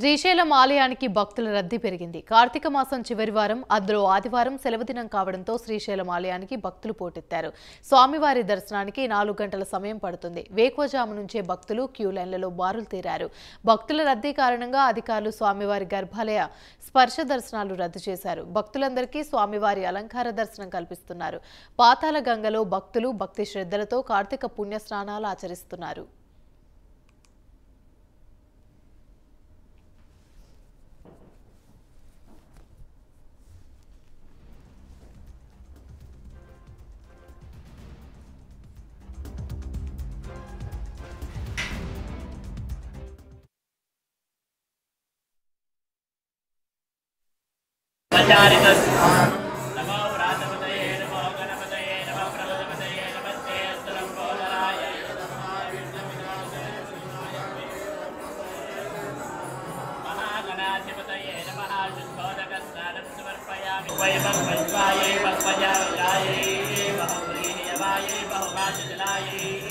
శ్రీశైలం ఆలయానికి భక్తుల రద్దీ పెరిగింది. కార్తీక మాసం చివరి వారం అందులో ఆదివారం సెలవు దినం కావడంతో శ్రీశైలం ఆలయానికి భక్తులు పోటెత్తారు. స్వామివారి దర్శనానికి నాలుగు గంటల సమయం పడుతుంది. వేకోజాము నుంచే భక్తులు క్యూ లైన్లలో బారులు తీరారు. భక్తుల రద్దీ కారణంగా అధికారులు స్వామివారి గర్భాలయ స్పర్శ దర్శనాలు రద్దు చేశారు. భక్తులందరికీ స్వామివారి అలంకార దర్శనం కల్పిస్తున్నారు. పాతాల గంగలో భక్తులు భక్తి శ్రద్ధలతో కార్తీక పుణ్య స్నానాలు ఆచరిస్తున్నారు. विचारितस् नमो राजपतये नमो गणपतये नमो प्रबलपतये नमस्ते अस्तलम्बोदराय महागणाधिपतये नमः शुद्धोदकस्नानं समर्पयामि वैवं पद्मायै पद्मजायै बहुप्रीयवायै बहुभाजलायै